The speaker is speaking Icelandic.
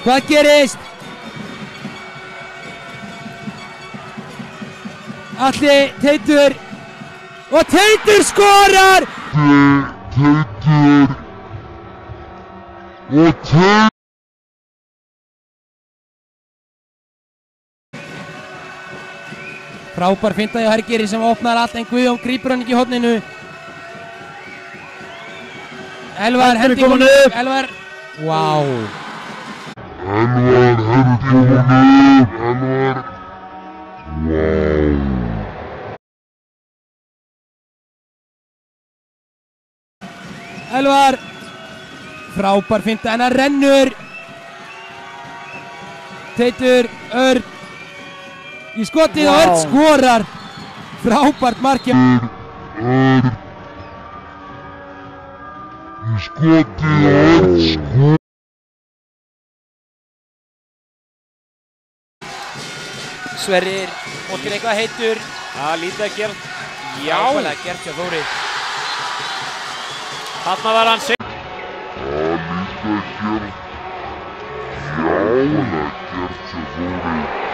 Hvað gerist? Alli Teitur og Teitur skorar! Teitur og Teitur Frábær fintaði á Hergeri sem opnar allt en Guðjón grýpur hann ekki í hodninu. Elvar Hendi hendi kominn honum upp. Elvar, wow. Elvar hendi honum. Elvar. Wow Elvar. Frábær finta en hann rennur. Teitur Örn. Í skotið og Örn Vá. skorar. Frábært markja Örn. Í skotið og Örn sko Sverrir og til eitthvað heitur. Það lítið að gera. Já, Ákvæmlega gert hjá Þóri. Þarna var hann sig. Það líka gert Jálega gert sem fóri